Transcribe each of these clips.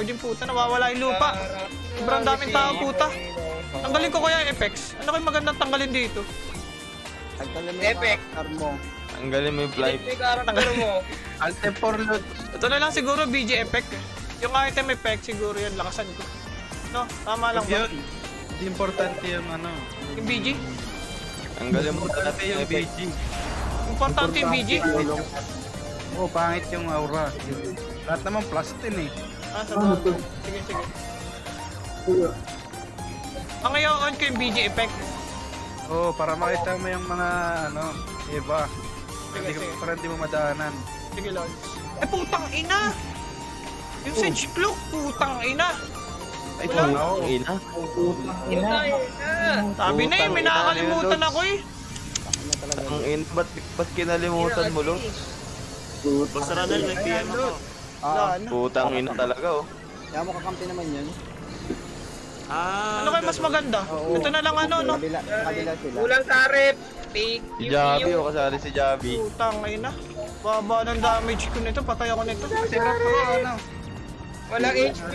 Discord yung puta, nawawala yung lupa. Sobrang daming tao, puta. Tanggalin ko kaya yung effects. Ano kayo magandang tanggalin dito? Tagtalin mo Effect. karakter mo. Tanggalin mo yung flight. Yung character mo. Alt F4 load. Ito na lang siguro BG effect. Yung item effect siguro yan, lakasan ko. No, tama lang ba? Yun. Hindi importante yung ano. Yung BG? Tanggalin mo natin yung yung. BG. Importante yung BG? Oo, pangit yung aura. Lahat naman plus 10 eh. Ah, sa bagay. Sige, sige. Ang ngayon on ko yung BG effect. Oo, para makita mo yung mga ano, iba. Sige, Hindi sige. para hindi mo madaanan. Sige, Lord. Eh, putang ina! Yung Sage Cloak, putang ina! Ay, putang ina. Yun na, yun na. Sabi na eh, Putang ina, nakakalimutan Lods. ako eh. Ang in, ba't, ba't kinalimutan mo, Lo? Basta Ranel, may PM ako. Ah, na. Putang ina talaga, oh. kaya mo kakampi naman yun. Ah, Ano kayo mas maganda? Oo. Ito na lang ano, no? Kabila, kabila sila. Kulang sa rep. Big Si Javi, oh, kasali si Javi. Putang ina. Baba ng damage ko nito, patay ako nito. Pasirap ko, ano? Walang HP.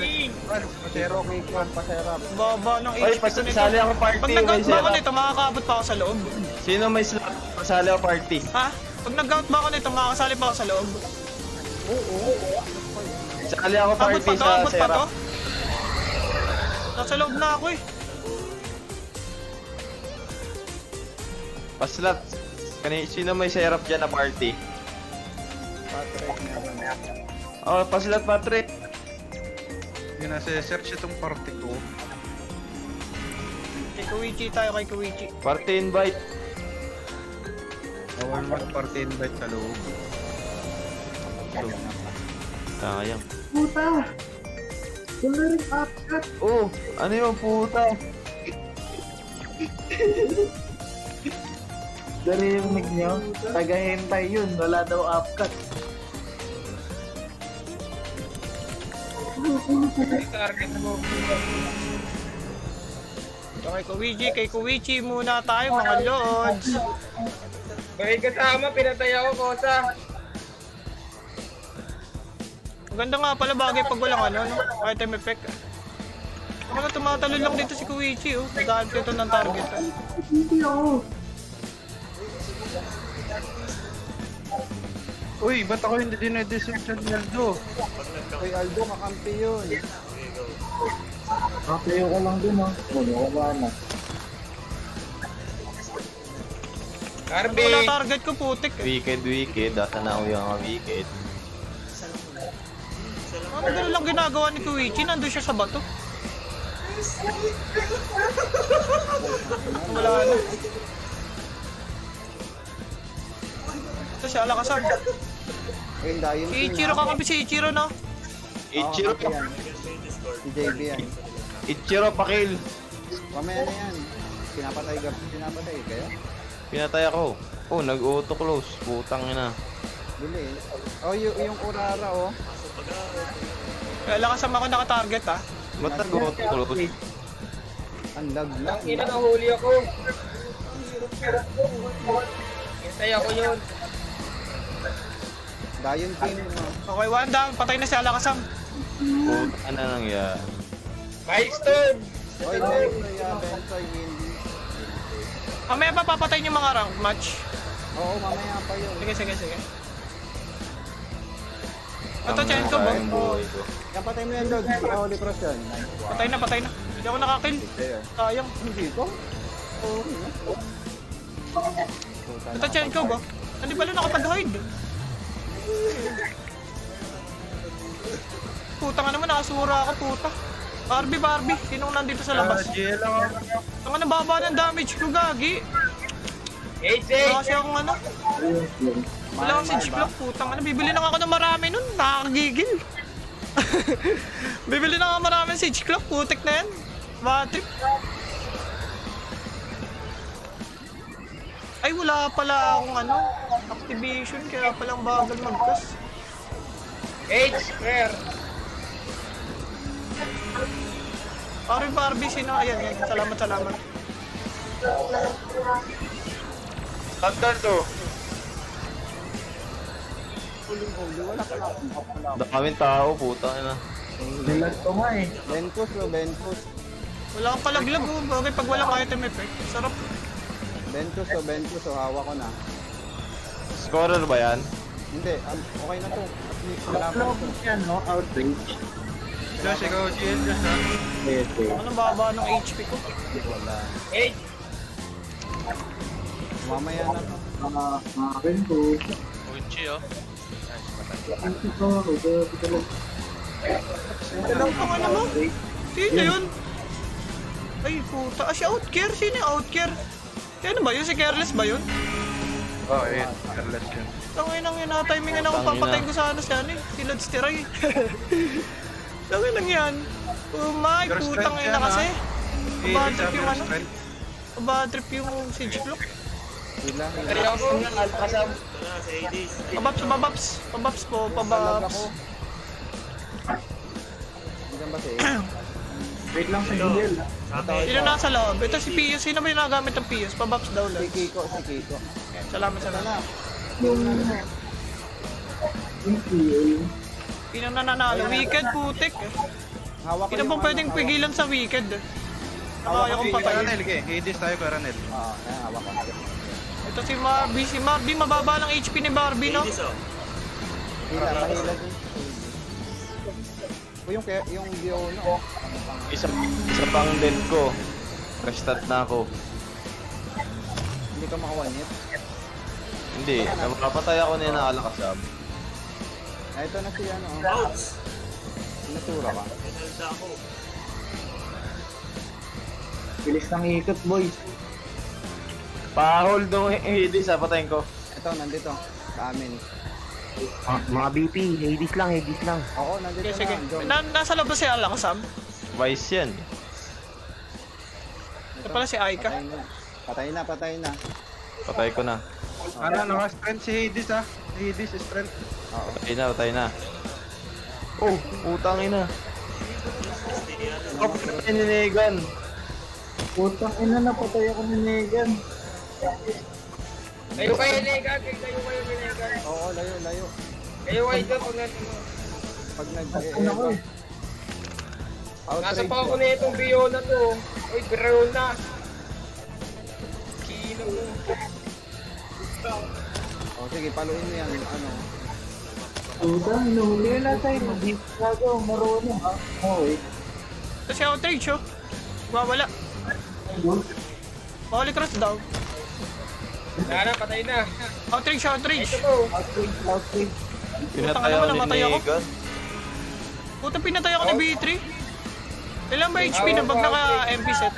Zero kick yun, pasarap. Baba ng Ay, HP ko nito. pasali ako party, Pag may nag-out ba ako nito, makakaabot pa ako sa loob. Sino may slot? Pasali ako party. Ha? Pag nag-out ba ako nito, makakasali pa ako sa loob. Sali ako Abot party pa to, sa abot pa to. Nasa loob na ako eh. Paslot. Kani, sino may serap dyan na party? Patrick meron. Oh, paslot Patrick. Yun na, search itong party ko. Kay Kuichi tayo, kay Kuichi. Party invite. Bawal mag-party invite sa loob. Sayang. Puta! Wala rin upcut! Oh, ano yung puta? Narinig nyo? Taga-hentay yun, wala daw upcut. Target mo. So, kay Kuichi, kay Kuichi muna tayo mga lords. May kasama, pinatay ako, Kosa. Ang ganda nga pala bagay pag walang ano, no? Item effect. Mga tumatalo lang dito si Kuichi, oh. Naghahanap dito ng target. ah. Hindi ako. Uy, ba't ako hindi dinedescription ni Aldo? Kay Aldo, kakampi yun. Kaplayo ko lang dun, oh. Wala ko ba na. Arby. Wala target ko, putik. Eh. Wicked, wicked. Asa na ako yung mga wicked. Ano gano'n lang ginagawa ni Kuichi? Nandun siya sa bato. Wala na. Ito si Alakasar. Ayun, dayon Si Ichiro kakampi si Ichiro, no? Ichiro, Oh, yan. Si JB yan. Ichiro pakil. Mamaya na yan. Pinapatay ka, pinapatay kayo? Pinatay ako. Oh, nag-auto close. Putang ina. Bili. Oh, yung, yung Urara, oh. Kaya Alakasar ako nakatarget, ha? Ba't nag-auto close? Ang lag lag. Ang ina ng huli ako. Hintay ako yun. Dayon team, oh. Okay, one down. Patay na si Alakasam. Putang na nangyari. Milestone. Oy, ah, Bensoy, Windy. Mamaya pa papatay yung mga rank match. Oo, mamaya pa yun. Sige, sige, sige. Ito, chain ko ba? Sayang buhay ko. Yan, patay mo yan, Dog. Baka Holy Cross yan. Patay na, patay na. Hindi ako nakakill. Sayang. Hindi ko? Ito, chain ko ba? Hindi pala nakapag-hide. Puta nga naman, nakasura ako, puta. Barbie, Barbie. Sinong nandito sa Ah, labas? Ako. Ang ano, baba ng damage ko, gagi. AJ. Wala kasi akong ano. Sausage block, putang ano. Bibili na ako ng marami nun. Nakakagigil. Bibili na ako marami sage clock. Putik na yan. Bad. Ay, wala pala akong ano, activation. Kaya palang bagal mag-press. H square. Pare Barbie sino? Ayan, yan. Salamat, salamat. Thunder 2. Uling ulo, wala ka lang. Daming tao, puta na. Nilag ko nga eh. Lentos no, Lentos. Wala kang palaglag oh, bagay pag wala kang item effect. Sarap. Lentos o Lentos o hawa ko na. Scorer ba yan? Hindi, um, okay na to. Outlaw yan no, outrage. Josh, ikaw, chill, Josh ha? Yes, yes. Anong baba ng HP ko? Wala. Eh! Mamaya na. Mga, mga, mga, mga, mga, mga, mga, ang ito, ito, ito lang. Ilang pang ano mo? Sino yun? Ay, puta. Ah, si Outcare. Sino yung Outcare? Ano ba yun? Si Careless ba yun? Oo, oh, yun. Careless yun. Tangin nang yun, natimingan ako. Tangina. Papatayin ko sana si ano eh. Si Lads Tiray. Tangin lang yan. Oh my, Pero putang ina kasi. Eh, Bad sabi trip yung ng ano. trip yung Siege Block. Sila. Kari ako. Hades. Pabaps, pabaps. Pabaps po, pabaps. Diyan ba si? Wait lang sa akin. Sino nasa loob? Ito si Pius. Sino ba yung nagamit ng Pius? Pabaps daw Si lang. Kiko, si Kiko. Salamat, salamat. Sino na nanalo? Wicked, putik. Sino bang pwedeng pigilan sa Wicked? Hawak Nakaya ko kong yung patayin. Ranel, okay. Hades tayo kay Ranel. Oo, ayan, hawak ko. Ito si Marby. Si Marby, mababa lang HP ni Barbie, no? Hades oh. Hila, mahila din. O yung, kaya- yung Diono, oh. Isa, isa pang dead ko. Restart na ako. Hindi ka makawanit. Hindi, napapatay ako na alakasab. Ah, ito na si ano. Ouch! Natura ka. Pinalda ako. Bilis ng ikot, boys. Pa-hold nung Hades, ah, patayin ko. Ito, nandito. Sa amin. Ah, mga BP, Hades lang, Hades lang. Oo, nandito Okay, sige. na. Na, nasa loob ba si Alakasam? Vice yan. Ito pala si Aika. Patay na. Patay na, patay na. Patay ko na. Ano, ano, ha? strength si Hades, ha? Si Hades, strength. Oo. Patay na, patay na. Oh, utang ina. Oh, patay ni Negan. Putang ina na patay ako ni Negan. Kayo kayo, Negan. Kayo kayo, Negan. Oo, layo, layo. Kayo kayo dyan pag nasa Pag nag Ano ko eh. Nasa outrage pa ako ko. na itong Biona to. Uy, Biron na. Kino mo. Oh, sige, paluin mo yan. Ano? Putang, inuhuli na tayo. Mag-hit gago, marunong ha. Oo eh. Ito si Outrage, oh. Wawala. Holy Cross daw. Wala na, patay na. Outrage, outrage. Ito to. Outrage, outrage. Pinatay ako ni. Negan. Puta, pinatay ako ni B3. Ilan ba HP na pag naka-MP set?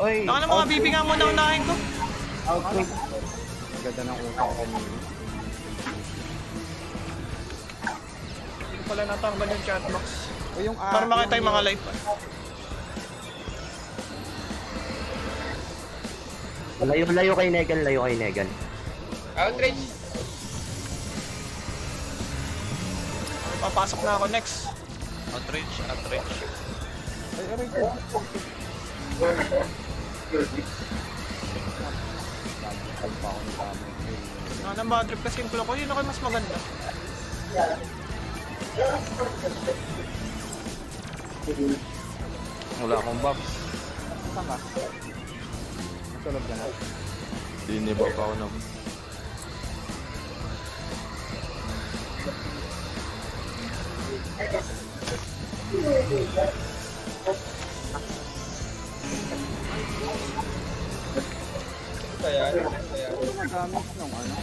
Oy, Naka na mga BP nga muna unahin ko. outrage. Ang ganda ng utak ko. Hindi ko pala natanggal yung chatbox. Para makita yung mga live. Layo, layo kay Negan, layo kay Negan. Outrage. Papasok na ako next. Outreach, outreach. Ay, aray ko. Ay, pa ako ni Tamo. Naka ng bad trip kasi yung ko. Yun ako mas maganda. Wala akong buff. Saan ka? Natulog ka na? Dinibap ako ng... Kaya, kaya. Nagamit nung ano?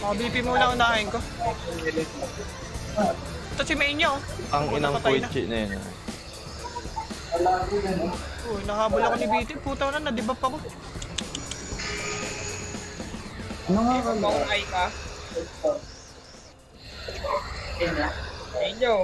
Mga BP muna unahin ko. Ito si main oh. Ang inang Patay na. Koichi na yun. Uy, nakahabol ako ni BT. Puta na, nadibap ako. Ano nga ka kung ay ka. Inyo.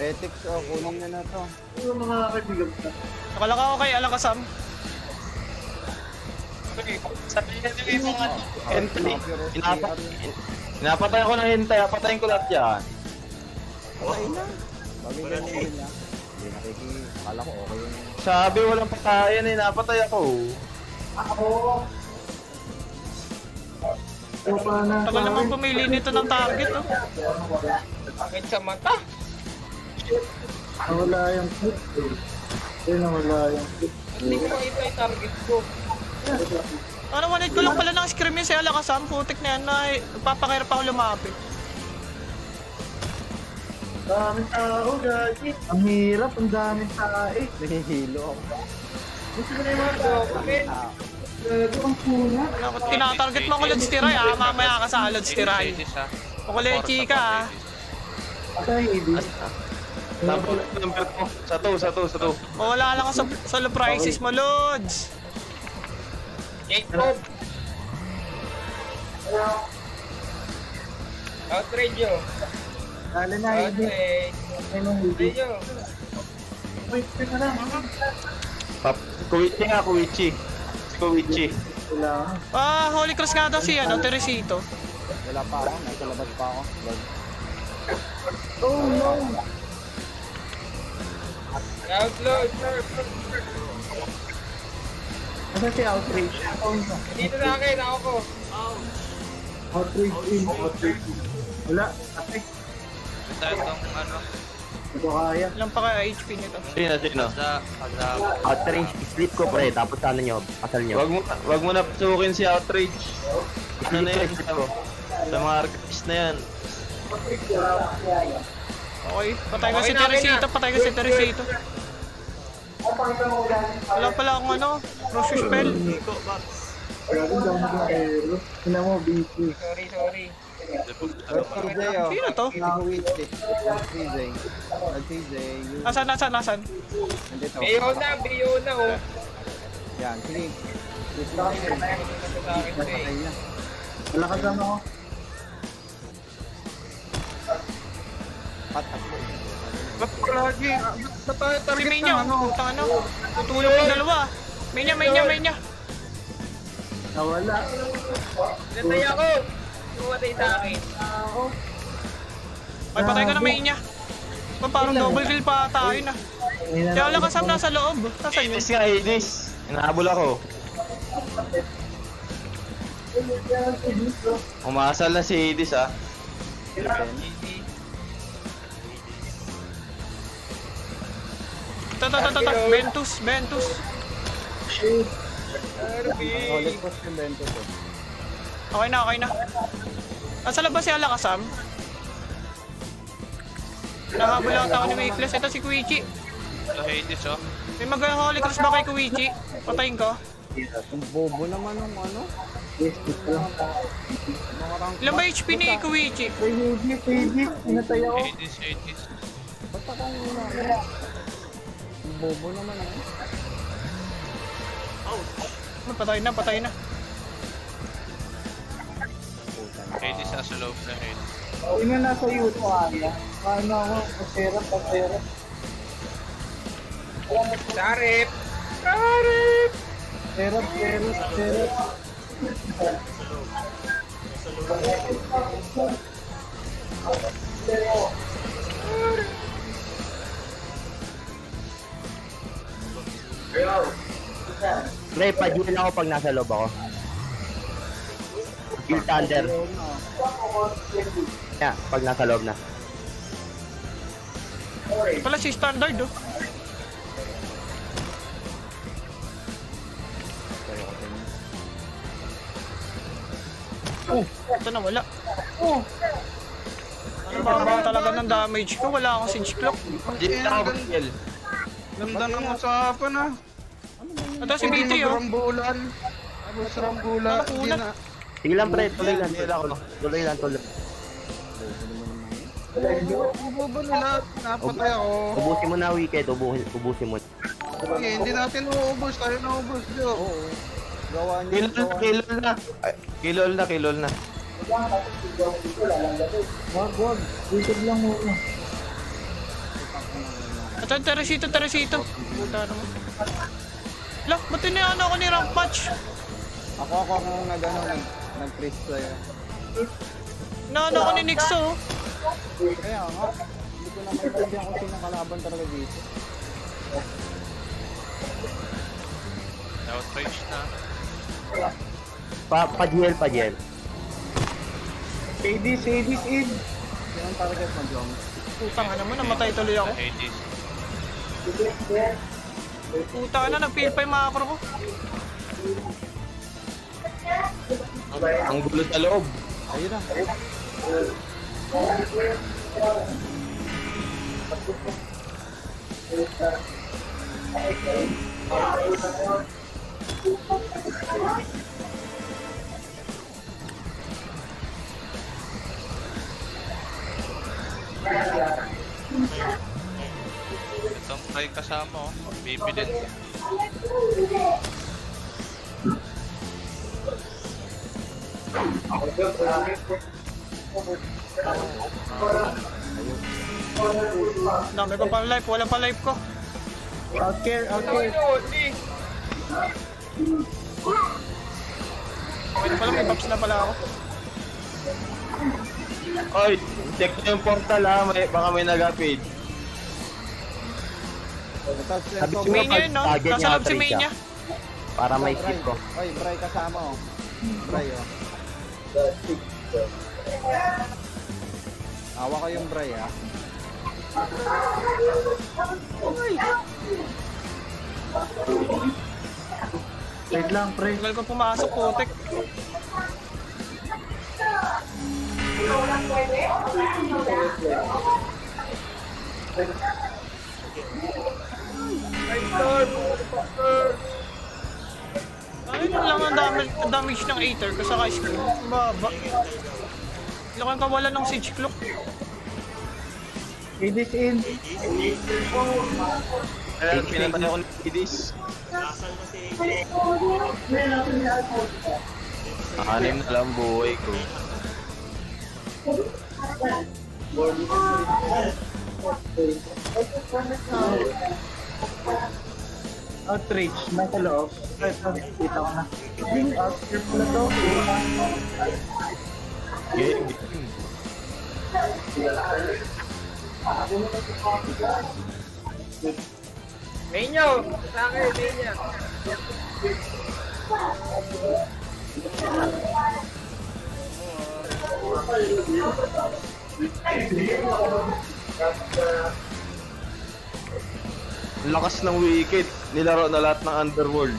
Petix, oh, kunin na na to. Ano mga kaibigan ka? Nakalaka ako kay Alakasam. Entry. Inapa, in, Napatay ako ng hintay, patayin ko lahat yan. Patay na. Bagay ganun din niya. Hindi nakiki... Kala ko okay. Sabi walang patayan eh, napatay ako. Na Tagal naman pumili nito ng target, oh. Bakit sa mata? Nawala yung clip eh. Ayun, nawala yung clip. Hindi ko makita yung target ko. Ano, wanted ko lang pala ng scream yun sa Alakasam. Putik na yan na papakirap ako lumapit. Daming tao, gagi. Ang hirap, ang daming tao. Eh, Nahihilo ako. Bakit? gago ang kuna. Ako, tinatarget mo ako Lods Tiray, ah. Mamaya ka sa Lods Tiray. Hades. O kule, chika, ah. Patay, Ibis. Number, number ko. Sa to, sa to, sa to. Wala lang ako sa prices mo, Lods. Jacob! Outrage yo! Dali na, Ibis. Outrage! Outrage yo! Wait, teka lang. Pap, Kuwichi nga, Kuwichi. Kuwichi. Wala. Ah, Holy Cross nga daw si, ano, Teresito. Wala pa ako. Nasa labas pa ako. Oh, no. Outload! Asa si Outrage? Oh. Dito sa akin, ako ko! Outrage in, Outrage in. Wala, ate. Ito itong ano. Ito kaya. Ilang pa kaya HP nito? Sino, sino? Kaza. Kaza. Outrage, split ko pre, tapos ano nyo, asal nyo. Wag mo, wag mo na pasukin si Outrage. Ano na yan? Sa, sa mga archives na yan. Okay, patay ka si na, na. patay ka si Teresito. Wala pala akong ano, Rosy Spell. Ng aero. Ina mo, BT. Sorry, sorry. Sino to? Nasaan, nasaan, nasaan? Biyo na, biyo na oh! Yan, sige. Wala ka dyan ako. Patak mo. Ba't ko lagi? Ba't tayo Si target Minya, ng ano? putang ano. Tutulong yung dalawa. Minya, Minya, Minya. Nawala. Natay ako! Tumatay sa akin. Ay, patay ka na Minya. Pa, parang double kill pa tayo na. Kaya wala kasam nasa loob. Nasaan yun? Hades nga, Hades. Inahabol ako. Umasal na si Hades ah. Ito, ito, ito, ito. Ventus, Ventus. Solid push yung bento ko. Okay na, okay na. Nasa labas si Alakasam. Nahabol lang ako ni Weakness. Ito si Kuichi. Ito Hades oh. May mag-Holy Cross ba kay Kuichi? Patayin ko. Ang bobo naman ng ano. Ilan ba HP ni Kuichi? Ay, Higi, Higi. Pinatay ako. Hades, Hades. Ba't ako ang una? Ang bobo naman eh. Patay na, patay na. Hades nasa loob na Hades. Hindi nga nasa YouTube kaya. Paano ako? Pasera, pasera. Sarip! Serap, serap, serap. Pre, pa-deal ako pag nasa loob ako. Kill Thunder. Yeah, pag nasa loob na. Pala si Standard, oh. Oh, ito na wala. Oh. Ano ba talaga ng damage ko? Wala akong siege clock. Hindi na ako. Ganda ng usapan ah. Ito si BT, oh. Rambulan. Abos rambulan. Hindi na. Sige lang pre, tuloy lang, tuloy lang. Tuloy lang, tuloy. Bobo nila. Napatay ako. Ubusin mo na wicked, ubusin, ubusin mo. Eh, hindi natin uubos. Tayo na ubos, Jo. Oo. Gawa niyo. Kilol na, kilol na. Kilol na, kilol na. Wag, wag. YouTube lang muna. Ito, Teresito, Teresito. Puta naman. Lah, ba't ano ako ni rank patch? Ako ako ako nag ano nag nag-freeze sa'yo. Naano ko ni Nixo. Kaya nga, hindi ko na maintindihan kung sino kalaban talaga dito. Outrage na. Pa, pa-GL, pa-GL. Hades, Hades in. Sino ang target mo, Jom? Putang na mo, namatay tuloy ako. Hades. Putang na, nag-fail pa yung macro ko. Ang gulo sa loob. Ayun na. Itong try kasama oh. Baby din. Dami ko pa life, wala pa life ko. Out care, out care. na pala, may buffs na pala ako. Oy, check nyo yung portal ha. May, baka may nag-upgrade. Sabi niya yun, no? Nasa niya, loob si niya. Para may skip ko. Oy, Bray kasama oh. Bray oh. Awa ko yung Bray ah. Wait lang, pre. Tagal ko pumasok, putik. Ay, yun lang ang damage, damage ng Aether ko sa skill. Baba. Ilang ang kawalan ng Siege Cloak. Hades in. Kaya pinatay ako ni Hades. Anim na lang buhay ko. Outreach, nasa loob. Ito, kita ko na. Out care pala to. Game. Menyo! Sa akin, Menyo. Ang lakas ng wicked. Nilaro na lahat ng underworld.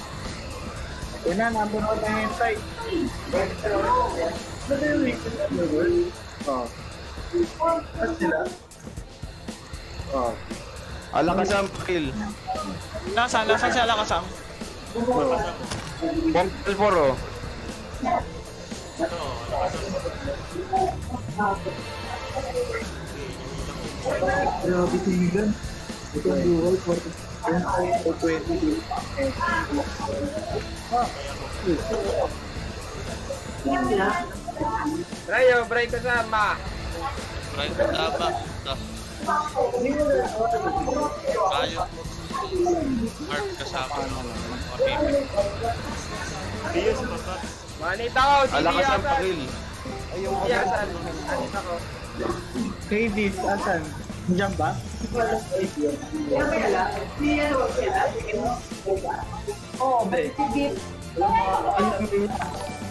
Yun na, number one na yung site. Ano yung weakness of the world? Oh. Ano sila? Oh. Alakas ang kill. Nasaan? Nasaan siya lakasam? Portal 4 oh. Grabe tinigan. Ito ang dual for 10 o 20. Brayo, Bray kasama. Tama. Ito. Tayo. Mark kasama. Okay. Manita ko, Alakas ang Asan. kill. Hindi asan. Manita ko. Hades, asan? Diyan ba? Oo, be.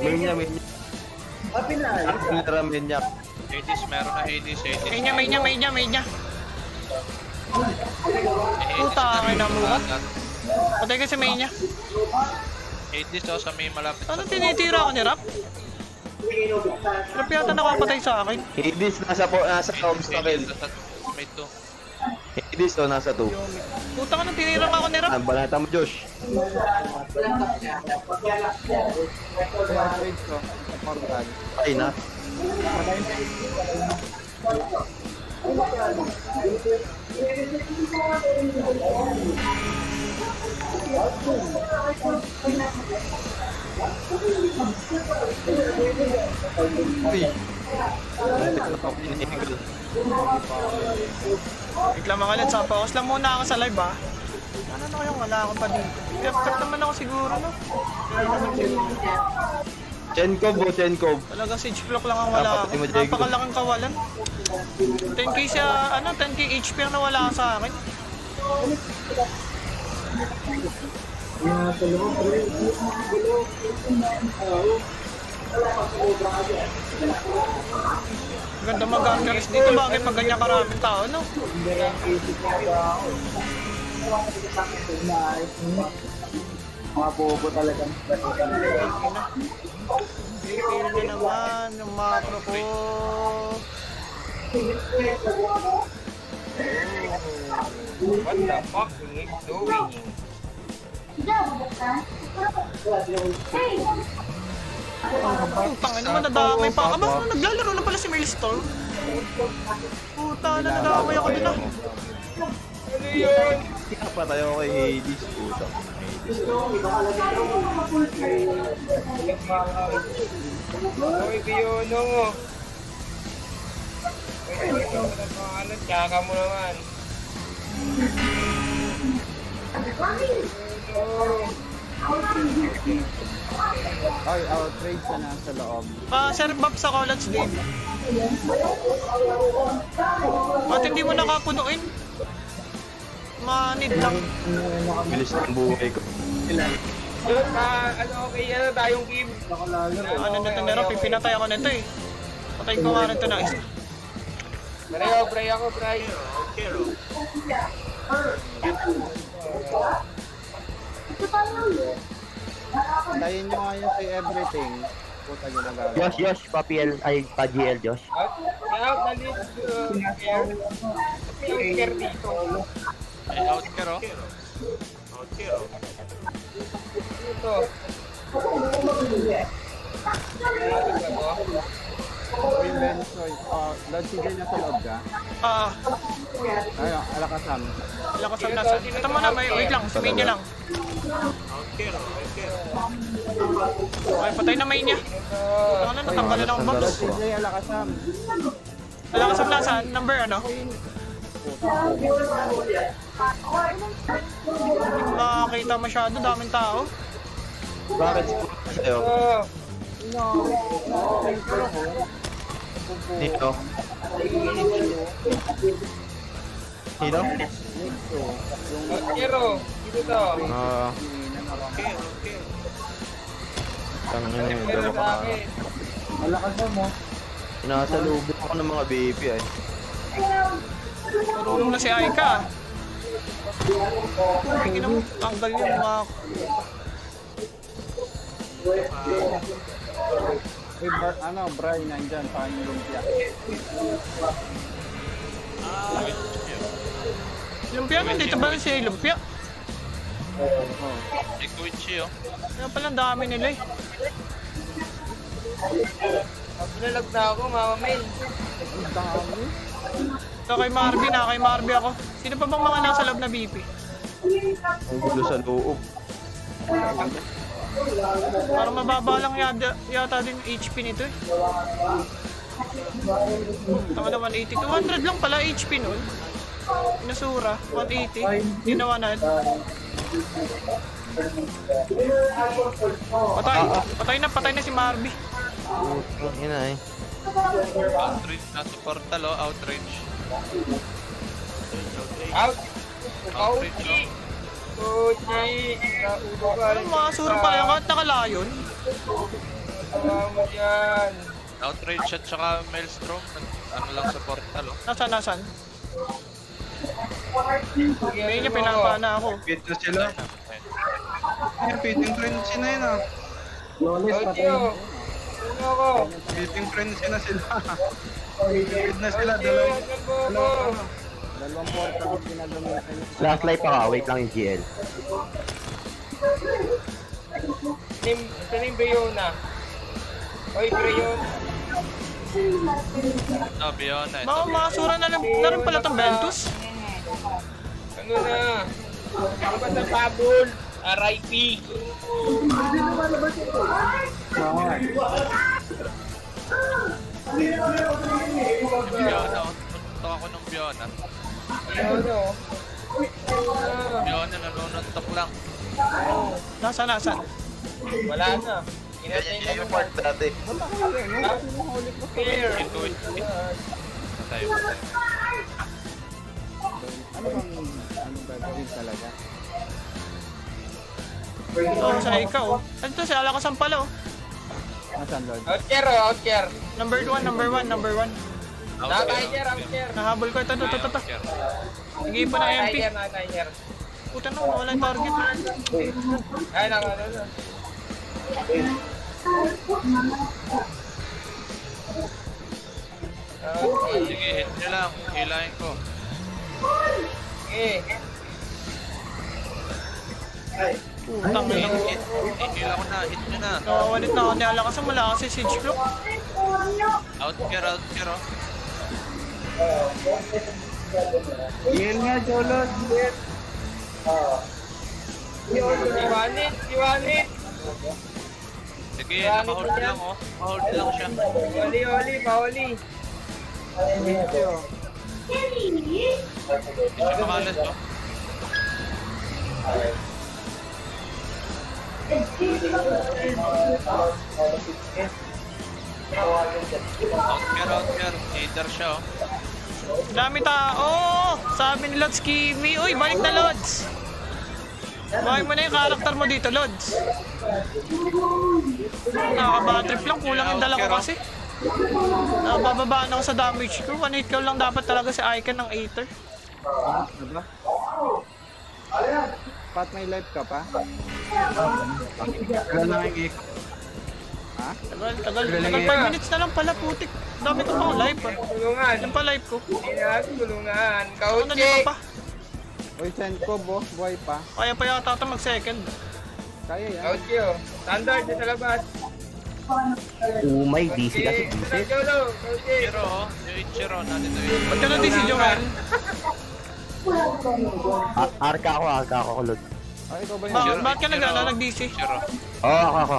Main niya, main niya. Ah, pinaalis. Artillery main niya. Hades, meron na Hades. Hades. May niya, may niya, may niya, may niya. Hades Puta, na akin na malat. Patay ka sa may niya. Hades oh, sa may malapit Ano tinitira ko ni Rap? Rap yata nakapatay sa akin. Hades nasa po nasa obstacle. Hades, nasa- May 2. Hades oh, nasa 2. Puta ka nang tinira ka ako ni Rap. Ah, banata mo Josh. Ay na. Uy. Inigal. Wait lang ha. focus lang muna ako sa live ha. Ano na kayong wala ako pa dito? Tap-tap naman ako siguro no? Chenkov o Chenkov. Talaga siege block lang ang wala ako. Napakalaking kawalan. 10k siya, ano, 10k HP ang nawala sa akin. Yung sa loob, pre. Yung gulo. Ganda mag-unders dito, bagay pag ganyan karaming tao, no? Mga bobo talaga. Refill na naman yung macro ko. What the fuck is doing? Putang ina, nadamay pa. Aba, naglalaro na pala si Maelstrom. Puta na, nadamay ako din ah. Ano yun? Napatay ako kay Hades. Puta. Hoy, Biono mo. Uy, pangalan. Tsaka mo naman. Ay, outrage na nasa loob. Ah, Sir Bob sa college, Dave. Ba't hindi mo nakapunuin? Manid lang. Bilis ng buhay ko. Yun, ah, ano, okay, ano, tayong game. Ano na ito, Nero? Pipinatay ako nito eh. Patayin ko nga rin ito na isa. Pareho, pray ako, pray. Tayin nyo nga yung say everything. Puta nyo nagagawa. Josh, Josh, pa-PL, ay, pa-GL, Josh. Out, out, nalit, uh, care. Yung care dito. May out ka ro. Ito. Ano to? Uy, Bensoy. Oh, Lord CJ nasa loob ka? Ah, Ayun, alakasam. lakas ang nasa. Ito muna, may, wait lang, main niya lang. Okay, patay na main niya. Ano na, natanggalan ng Lord bombs. CJ, alakasam. Lakas ang nasa, number ano? Hindi ko makakita masyado, daming tao. Bakit sa'yo? Oh, Dito. Dito? Kero, dito to. Ah. Tangin na yun. Kero Dalawa ka. akin. Alakasam mo. Inasalubin ako ng mga BP ay. Marunong na si Aika. Tingin mo, tanggal yung mga... Uy, Bar, ano, Bray, nandyan. Saan yung lumpia? Lumpia, nandito ba si Lumpia? Equichi oh. Kaya pala ang dami nila eh. Pinalag na ako, mama main. Ang dami. Ito kay Marby na, kay Marby ako. Sino pa bang mga nasa loob na BP? Ang gulo sa loob. Parang mababa lang yata, yata din yung HP nito eh. Tama na 180. 200 lang pala HP nun. Inasura, 180. Ginawanan. Patay. Patay na, patay na si Marby. Putang ina eh. Outrange nasa portal oh. Outrange. Out. Outrange oh. Ulo ka. Ano mga sura pala yung kahit nakalayon. Tawa mo yan. Outrange at saka Maelstrom. Ano lang sa portal oh. Nasaan, nasaan? May niya ano pinapana ako. Pit na sila. Ay, pitting friends na yun ah. Lolis, patay. oh. Ano ako? Pitting friends na sila. Pit na sila. Uchi, Dalawa. Dalawang portal yung pinagamitan niyo. Last life pa ka, wait lang yung GL. Saan yung Bayona? Oy, Biona. Ito. Mga mga sura na, lang, na rin pala itong Ventus. Ano na? Ano ba sa Pabul? RIP. Biona oh. Punto ako ng Biona. Ano? Biona nanununtok lang. Nasaan, nasaan? Wala na. Yan yung part dati. Ba't ako yun? Yung kasi nahuli ko sa Clear. Ano bang ano gagawin talaga? Oh, sa ikaw. oh. Ito si Alakas ang pala oh. Lord? Outcare oh, outcare. Number 1, number 1, number 1. Nakatiger, outcare. Nahabol ko ito, ito, ito, ito. Sige pa na MP. Nakatiger. Puta na, wala yung target. Ay, naka, ano. Okay. Sige, hit nyo lang. Hilahin ko. Okay. Putang Hit, ina. hit. Hila ko na, hit nyo na. Nakawalit na ako ni Alakas. Wala kasi siege clock. Out care, out care, oh. Yan nga, Jolot. Iwanit, iwanit. Sige, naka-hold lang, oh. Naka-hold lang siya. Oli, oli, paoli. Hindi siya makalas, oh. Out care, out care. Leader siya, oh. Dami tao. Oh, sabi ni Lods Kimi. Uy, balik na Lods. Bakit mo na yung karakter mo dito, Lods. Nakaka-batrip lang. Kulang yung dala ko kasi. Nabababaan ako sa damage ko. One hit kill lang dapat talaga si Icon ng Aether. Diba? Pat, may life ka pa? Wala na yung. Ha? Tagal, tagal. Tagal 5 minutes na lang pala, putik. Dami ko pang live ah. Tulungan. Yan pa live ko. Na, tulungan. Ano Kauche. lima pa? Uy, send ko, bo. Buhay pa. Kaya pa yata ito mag-second. Kaya yan. Kauche, oh. Standard na sa labas. Umay, DC kasi Okay, DC. Oh. Yung Ichiro, nandito yun. Ba't ka na di si Joel? A- arka ako, arka ako kulot. Ah, ikaw ba yun? bakit ka nag ano, nag-DC? Ichiro. Oo, ako, ako.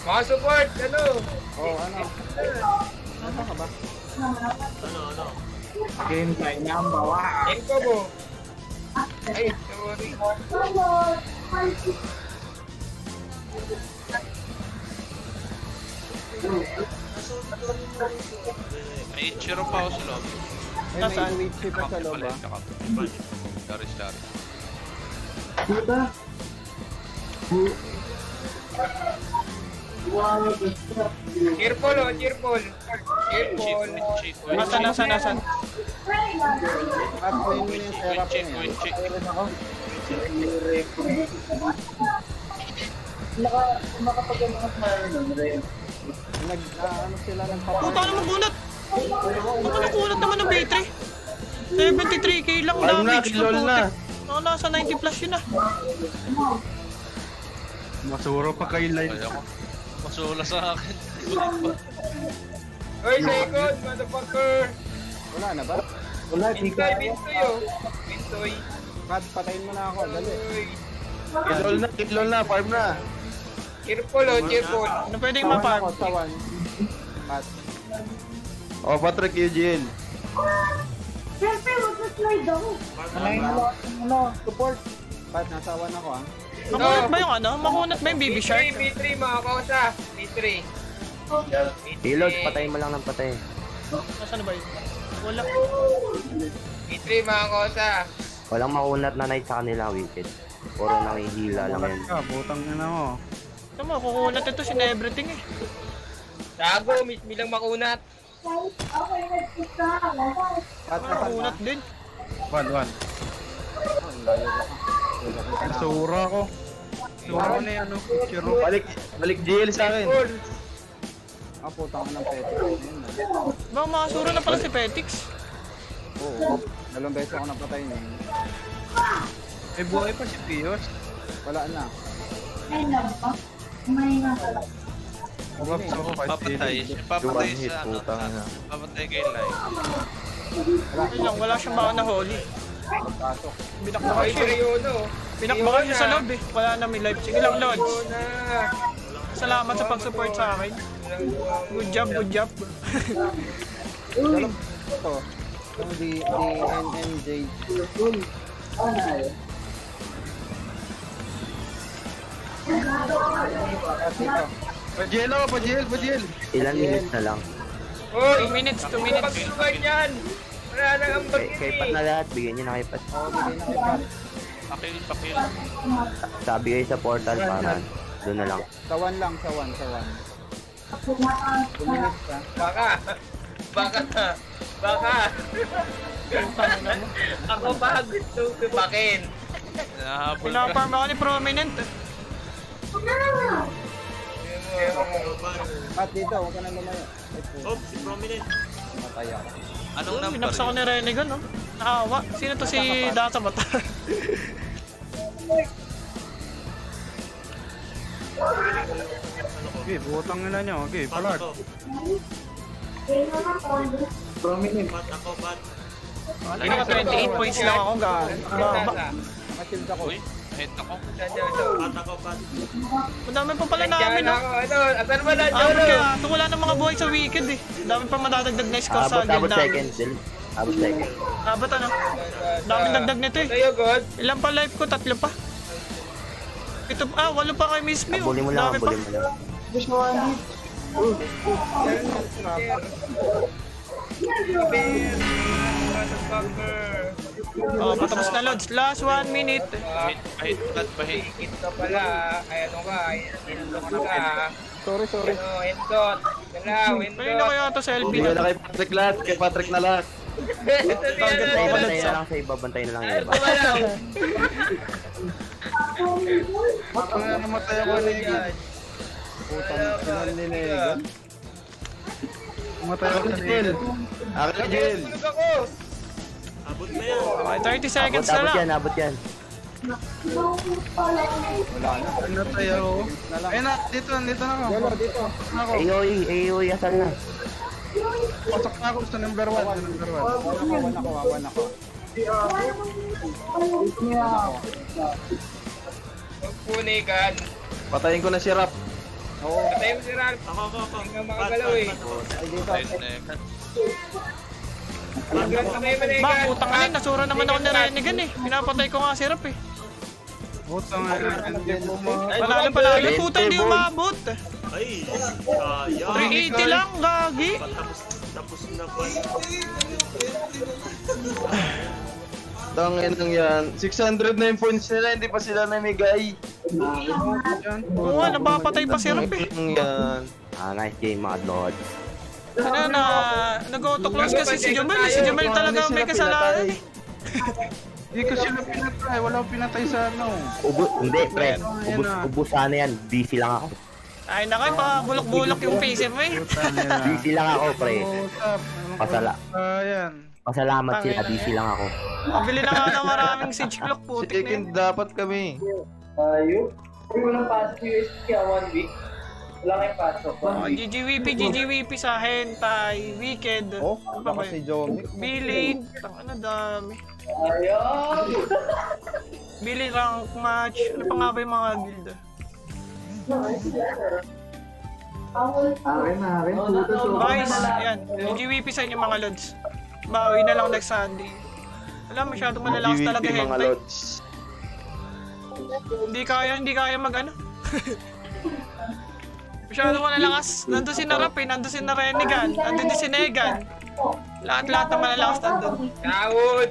Mga support, ano? Oh, ano? Ano ka ba? Game time na ang bawa. Info mo. Ay, sorry. May Ichiro pa ako sa loob. Ay, may Luigi pa sa loob, ah. Daris, Daris. Puta. Cheerful, oh, cheerful. Cheerful. Nasaan, nasaan, nasaan? Pat, kunin mo yung serap cheat, na yan. cheat. Nag, ano sila ng Puta naman kunat! Ako nakunat naman ng B3. 73k lang damage na. putik. Oh, nasa 90 plus yun ah. Masuro pa kay line. Kaya Masula sa akin. Oy, second, motherfucker. Wala na ba? Wala, di Bintoy, ka. bintoy, oh. Bintoy. Pat, patayin mo na ako. Dali. Uy. Kilol na, kilol na, farm na. Cheerful, oh, cheerful. Ano pwedeng Tawan ma-farm? ako, tawan. Pat, O, Patrick Eugene. Anayin mo ano, support. Pat, nasawan ako ah. Makunat ba yung ano? Makunat ba yung BB B3, Shark? B3, mga kausa. B3. Reload, patayin mo lang ng patay. Nasaan ba yun? Wala. B3, mga kausa. Walang makunat na night sa kanila, wicked. Puro nakihila lang yan. Butang na mo. Ito mo, kukunat ito sin everything eh. Gago, miss me lang makunat. Makunat din. One, one. Sura ko. Sura na yan, ano, Ichiro. Balik, balik GL sa akin. Ah, putang ka ng na. Baka makasuro na pala si Petix. Oo. Dalawang beses ako napatay niya. May buhay pa si Pios. Wala na. Ako kahit Papatay. sili. Papatay One hit, sa ano. Papatay kay Lai. Lang, wala siyang baka na holy. Pasok. Binakbakan Ay, siya. Seryono. Pinakbakan niya sa loob eh. Wala na may live. Sige lang, Lods. Salamat sa pag-support sa akin. Good job, good job. Dalawang ito. Yung D, DNNJ. Pajelo, pajel, pajel. Ilan minutes na lang. Uy! 2 minutes, 2 minutes. Pagsugan yan! Wala nang ang Kay, kay Pat na lahat, bigyan niyo na kay Pat. Oo, bigay na kay Pat. Pakil, pakil. Sabi kayo sa portal para doon na lang. Sa one lang, sa one, sa one. Two minutes pa. Baka! Baka! Baka! Ako ba gusto? Nahabol ka. Pinaparm ako ni Prominent. Pat dito, huwag ka na lumayo. Ay, po, Oh, si Prominent. matay ako. Anong number Pinaksa ko yun? ni Renegon, no? Nakawa. Sino to si Dasa Bata? Okay, butang nila nyo. Okay, palad. ako. Prominent. Pat ako, Pat. Naka 28 points lang ako, ga. Baba. Naka-shield ako. Uy, head ako. Pat ako, Pat. Ang dami pa pala namin, no? ano? Asan ba na, Ah, Jolo? kaya ito wala ng mga buhay sa weekend eh. Ang dami pa madadagdag na score sa Abot, guild abot namin. second, Dil. Abot second. Abot ano? Daming dagdag nito eh. Sa'yo, God. Ilan pa life ko? Tatlo pa. Ito, ah, walo pa kay Miss Mew. Abulin mo lang, Dami pa. abulin mo lang. Motherfucker. Oh, patapos na loads. Last one minute. Ah, Bahit, bahit, bahit. Ka pala. Ay, ano ka? Ay, Endot ka. Sorry, sorry. Ano, Endot. Yan lang, Kanina Endot. kaya to sa LB Bigyan na na. kay Patrick lahat. Kay Patrick na lahat. Ito Bantay na lang sa iba, bantay na lang yung iba. gumalaw. Ang nga namatay ako ni Egan. Putang ina ni Egan. Namatay ako ni Egan. Akin na Jel. Tulog ako. Abot na. Okay, 30 Abot, seconds na abot lang. yan, abot yan. Namatay ako. Ayun na, dito, dito na ako. Yellow, dito. Ako. AOE, AOE, asan na? Pasok na ako sa number 1. Sa number 1. One ako, one ako, one ako. Magpunikan. Patayin ko na si Rap. Oo, Patay mo si Ralph. Ako, ako, ako. Pat, makagalaw Pat, eh. Dito. Ayun na yun. Egan. putang ina, nasura naman ako ni Renegan eh. Pinapatay ko nga si Rap eh. Putang ina. Hindi mo ma... Panalo panalo. Puta, hindi umabot. Ay, sayang. 380 lang, gagi. Tapos na ba? Tangin lang yan. 600 na yung points nila, hindi pa sila namigay. Oo nga, napapatay pa si Rap eh. Yan. Ah, nice game, mga lords. Ano na, nag-auto-close kasi si Jomel. Si Jomel talaga may kasalanan eh. Hindi ko sila pinatay, wala akong pinatay sa ano. Ubo, hindi, pre. Ubus, ubus sana yan. Busy lang ako. Ay naka, pa bulok-bulok yung face mo eh. Busy lang ako, pre. Usap. Pasala. Ayan. Pasalamat sila, busy lang ako. Pabili na nga ng maraming siege clock, putik na yun. Dapat kami. Tayo. Uy, walang pasok USP kaya one week. Wala kayong pasok. Oh. GGWP, GGWP sa Hentai, Wicked. Oh, Ano pa ba si yun? Jomic. Billing, tang ano dami. Ayaw! Billing rank match. Ano pa nga ba yung mga guild? Akin na, akin. Guys, yan. GGWP sa inyo mga lods. Bawi na lang next Sunday. Wala masyadong malalakas talaga GVP mga hentai. lods. Hindi kaya, hindi kaya mag ano. Masyadong malalakas. Nandun si Narap eh, nandun si Narenigan, nandun din si Negan. Lahat-lahat na malalakas nandun. Kawod.